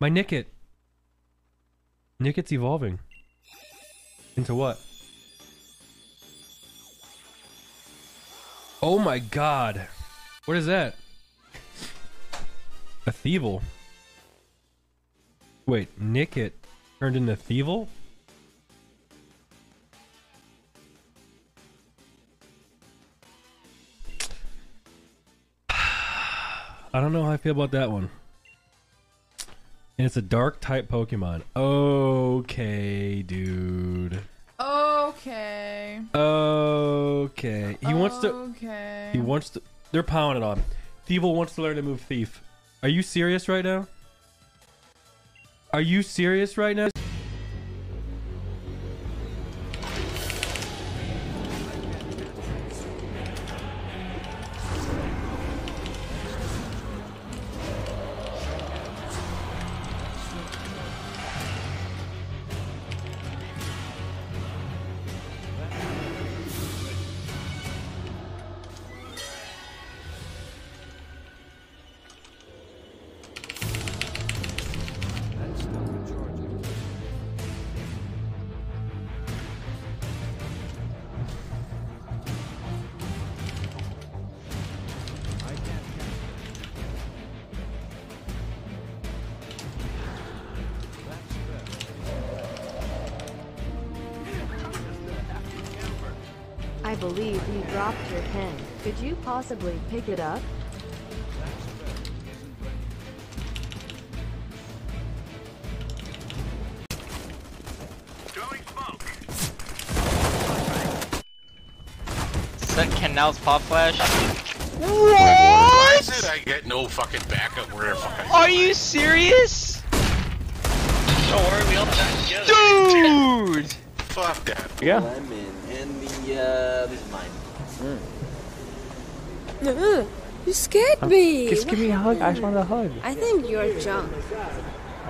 My Nickit. Nickit's evolving. Into what? Oh my god. What is that? A Thievul. Wait, Nickit turned into Thievul? I don't know how I feel about that one. And it's a dark type Pokemon. Okay, dude. Okay. Okay. He wants to Okay. he wants to they're pounding on him. Thievul wants to learn to move thief. Are you serious right now? Are you serious right now? I believe you dropped your pen. Could you possibly pick it up? Sent Ken pop flash. Why is it I get no fucking backup where fucking Are you serious? Don't worry, we all die together. Dude! fuck that? Yeah. Lemon and the uh, this is mine. You scared me. Just give me a hug. I just want a hug. I think you're drunk.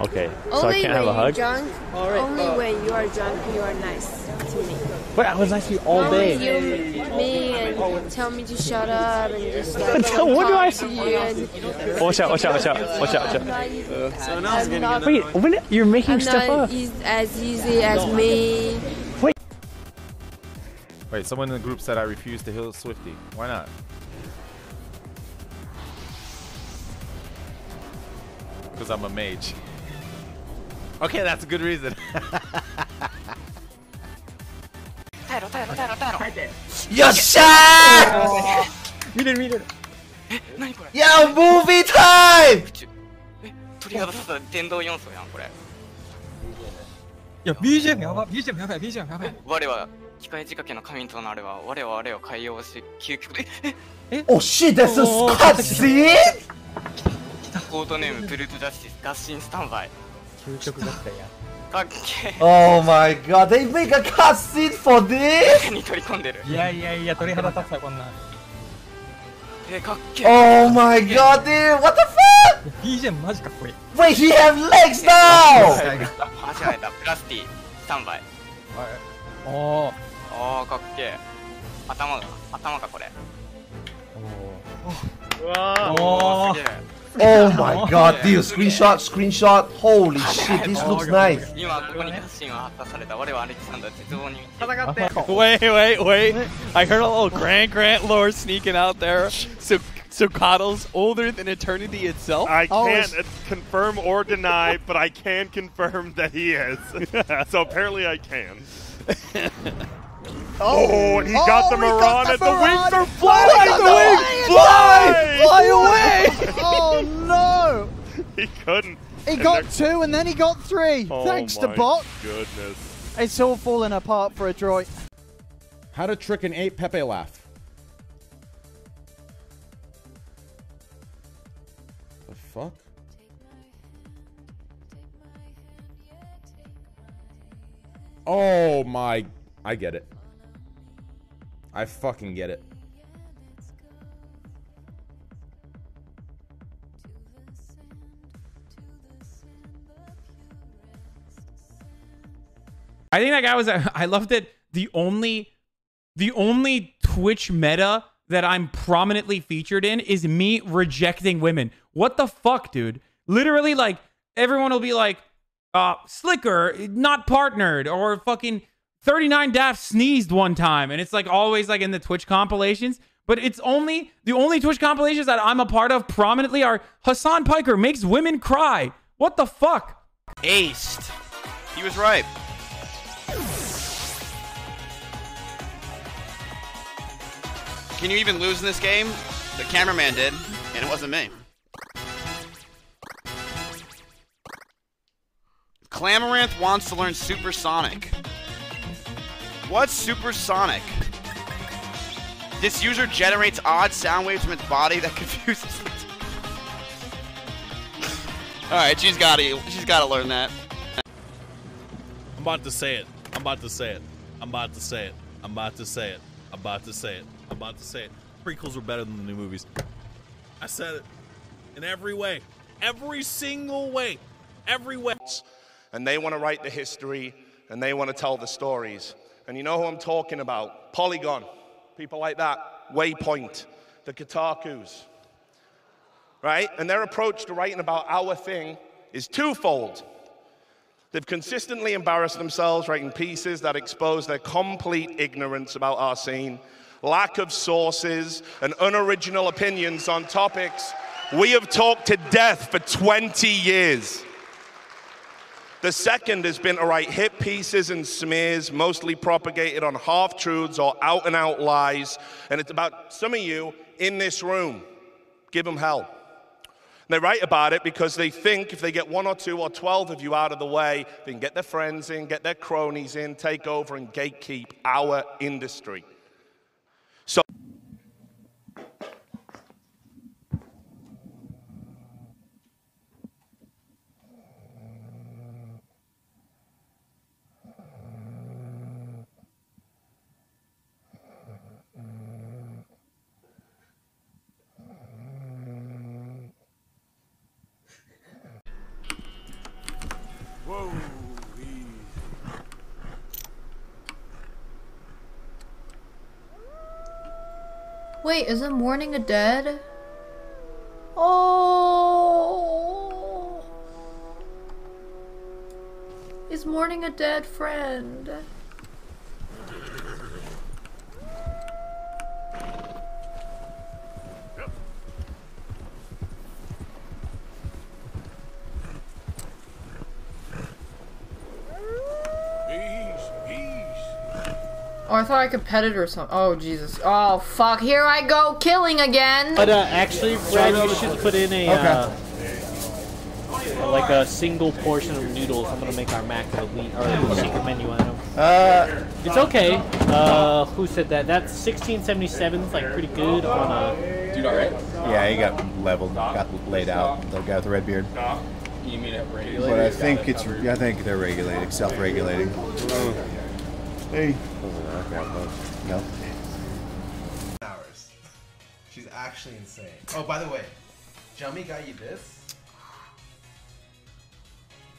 Okay, so only I can't have a hug. you're drunk, only when you are drunk, you are nice to me. But I was nice to you all Only day. you, me, and tell me to shut up and just like So what do I talk to you and Watch out! Watch out! Watch out! Watch out! Watch out! not, Someone else I'm not, Wait, when you're making I'm stuff not up. eas- as easy as me. Wait, someone in the group said I refuse to heal Swifty. Why not? Because I'm a mage. okay, that's a good reason. Yoshai! 見れる見れるえ、何これいや、ムービータイムえ、鳥肌立った電動要素やん、これ。いや、BGM やば、BGM やばい、BGM やばい。我は機械仕掛けの神となれば、我は我を海洋し、究極で、え、Oh shit, that's a cutscene? コードネーム、ブルートジャスティス、合心スタンバイ。究極だったやん。かっけ Oh my god, they make a cutscene for this? え。に取り込んでる。いやいやいや、鳥肌立つわ、こんなん。え、かっけ Oh my god, dude, what the fuck? BGM マジかっこいい。Wait, he have legs now! 間違えた、プラスティ、スタンバイ。おお。おーかっけえ頭が頭かこれうわおおすげえ Oh my god, dude, screenshot, screenshot. Holy shit, this looks nice. Wait, wait, wait. I heard a little grand, grand lord sneaking out there. So so Coddle's older than eternity itself? I oh, can't uh, confirm or deny, but I can confirm that he is. so apparently I can. Oh, and he oh, got the Miran, and the wings are oh, flying! the wings fly! Fly away! Oh no! He couldn't. He And got two and then he got three. Oh Thanks to bot. Goodness. It's all falling apart for a droid. How to trick an 8 Pepe laugh. The fuck? Oh my. I get it. I fucking get it. I think that guy was. I loved it. The only, the only Twitch meta that I'm prominently featured in is me rejecting women. What the fuck, dude? Literally, like everyone will be like, uh, Slicker, not partnered, or fucking 39 Daph sneezed one time. And it's like always like in the Twitch compilations. But it's only the only Twitch compilations that I'm a part of prominently are Hasan Piker makes women cry. What the fuck? Aced. He was right. Can you even lose in this game? The cameraman did, and it wasn't me. Clamaranth wants to learn Supersonic. What's Supersonic? This user generates odd sound waves from its body that confuses it. Alright, she's gotta she's gotta learn that. I'm about to say it. I'm about to say it. I'm about to say it. I'm about to say it. I'm about to say it. I'm about to say it. Prequels were better than the new movies. I said it. In every way. Every single way. Every way. and they want to write the history and they want to tell the stories. And you know who I'm talking about? Polygon, people like that, Waypoint, the Kotakus, right? And their approach to writing about our thing is twofold. They've consistently embarrassed themselves writing pieces that expose their complete ignorance about our scene, lack of sources, and unoriginal opinions on topics we have talked to death for 20 years. The second has been to write hit pieces and smears, mostly propagated on half truths or out and out lies. And it's about some of you in this room. Give them hell. And they write about it because they think if they get one or two or 12 of you out of the way, they can get their friends in, get their cronies in, take over, and gatekeep our industry. Whoa. Wait, isn't Mourning a dead? Oh. Is Mourning a dead friend? Oh, I thought I could pet it or something. Oh, Jesus. Oh, fuck. Here I go killing again. But uh, actually, Brad, you should put in a Okay. uh, like a single portion of noodles. I'm gonna make our mac elite or secret menu item. Uh, it's okay. Uh, who said that? That's 1677. It's like pretty good on a. Dude, alright? Yeah, he got leveled, got laid out. The guy with the red beard. You mean it regulated? But I think it's, I think they're regulating, self-regulating. Hey. No. hours. She's actually insane. Oh, by the way, Jummy got you this.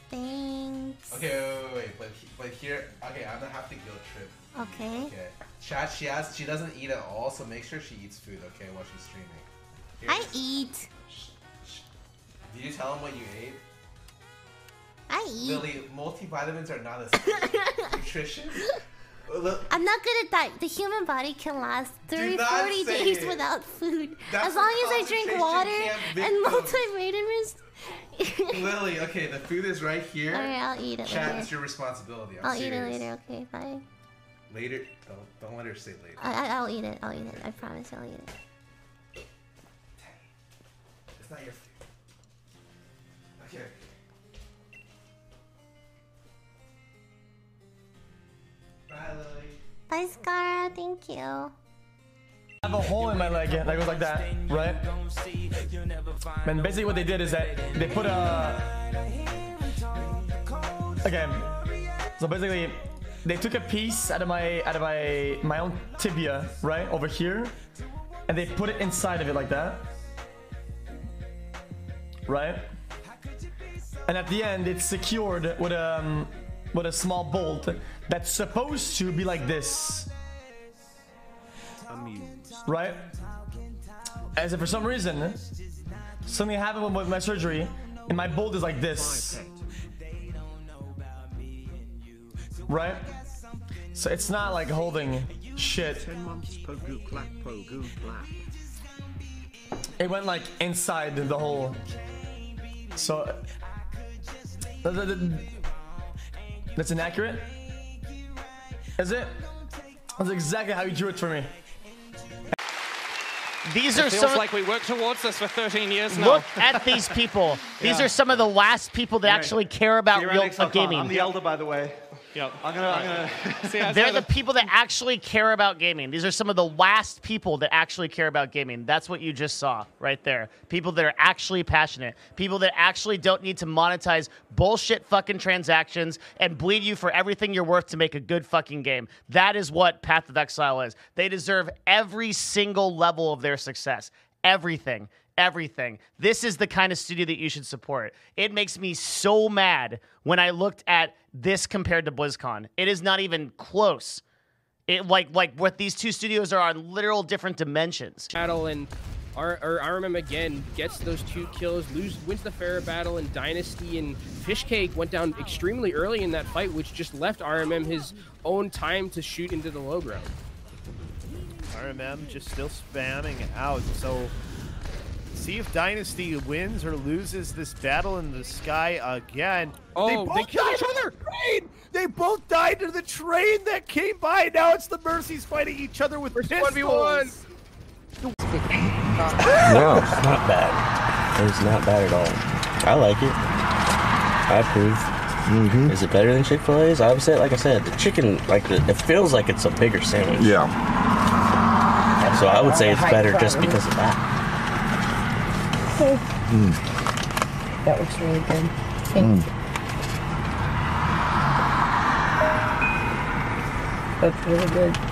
Thanks. Okay, wait, wait, wait, but but here, okay, I'm gonna have to guilt trip. Okay. Okay. Chat, she has, she doesn't eat at all, so make sure she eats food, okay, while she's streaming. Here I eat. Did you tell him what you ate? I eat. Lily, multivitamins are not a nutrition. I'm not good at that. The human body can last 30, 40 days it. without food. That's as long as I drink water and multivitamins. Lily, okay, the food is right here. Alright, I'll eat it Chat, later. it's your responsibility. I'm I'll eat it later. Okay, bye. Later? Don't, don't let her say later. I, I, I'll eat it. I'll eat it. I promise I'll eat it. It's not your food. Okay. Bye. Thank you. I have a hole in my leg that goes like that, right? And basically what they did is that they put a... Okay, so basically they took a piece out of my out of my my own tibia, right, over here, and they put it inside of it like that, right? And at the end, it's secured with a um, with a small bolt that's supposed to be like this right? As if for some reason something happened with my surgery and my bolt is like this. Right? So it's not like holding shit. 10 months Pogu clap Pogu clap. It went like inside the hole. So that's inaccurate. Is it? That's exactly how you drew it for me. These It are feels some. like we worked towards this for 13 years now. Look at these people. These Yeah. are some of the last people that Right. actually care about real Alex, uh, gaming. I'm the elder, by the way. Yep. I'm gonna, I'm gonna. See, They're the people that actually care about gaming. These are some of the last people that actually care about gaming. That's what you just saw right there. People that are actually passionate. People that actually don't need to monetize bullshit fucking transactions and bleed you for everything you're worth to make a good fucking game. That is what Path of Exile is. They deserve every single level of their success. Everything. Everything. This is the kind of studio that you should support. It makes me so mad when I looked at this compared to BlizzCon. It is not even close. It like like what these two studios are on literal different dimensions. battle and R- or RMM again gets those two kills, lose, wins the fair battle, and Dynasty and Fishcake went down extremely early in that fight, which just left RMM his own time to shoot into the low ground. RMM just still spamming out. So see if Dynasty wins or loses this battle in the sky again. Oh, they they both killed died each to the train. They both died to the train that came by. Now it's the Mercies fighting each other with pistols. 1v1. No, it's not bad. It's not bad at all. I like it. I approve. Mm-hmm. Is it better than Chick Fil A's? I would say, like I said, the chicken, like the, it feels like it's a bigger sandwich. Yeah. So I would say it's better just because of that. Hmm. That looks really good. Thank you. That's really good.